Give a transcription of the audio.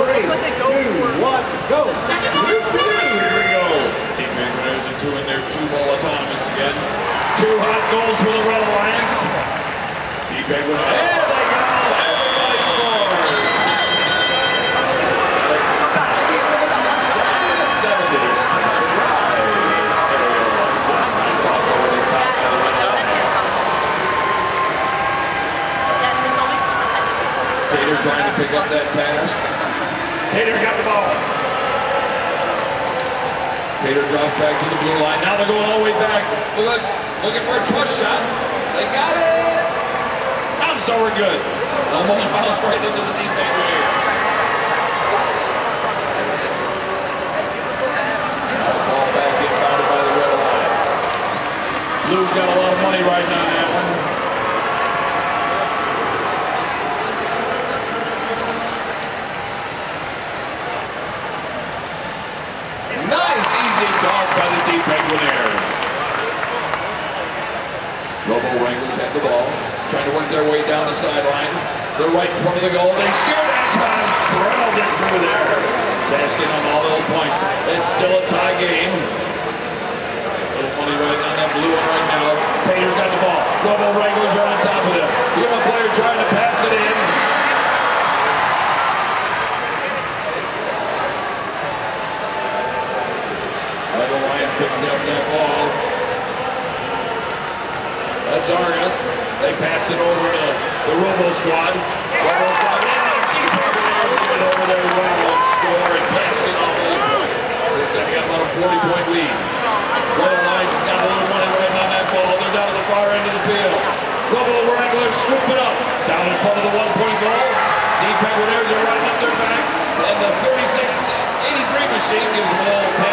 So it looks like they go two, for one, go. the second. Here we go. Team Banqueters are two in their two ball autonomous again. Two hot goals for the Red Alliance. Team Banqueters. There they go. Everybody scores. Seventy seventies. Rise. Aerial assist. Nice toss over the top by the Red Alliance. Tater trying to pick up that pass. Tater got the ball. Tater drops back to the blue line. Now they're going all the way back. Look, looking for a truss shot. They got it. Bounced over good. Almost bounced right into the deep end here. Ball back inbounded by the Red Alliance. Blues got a lot of money riding on that one. Toss by the deep. Robo Wranglers have the ball, trying to work their way down the sideline. They're right in front of the goal. They shoot toss, drilled it through there. Basking on all those points. It's still a tie game. picks that ball. That's Argus. They pass it over to the Robo Squad. Robo Squad in there. Deep over there. Going over there. Robo score and cash in all those points. This time they got about a 40-point lead. What a nice got a little money right on that ball. They're down at the far end of the field. Robo Wrangler scoop it up. Down in front of the one-point goal. Deep over there. are right up their back. And the 36-83 machine gives them all 10.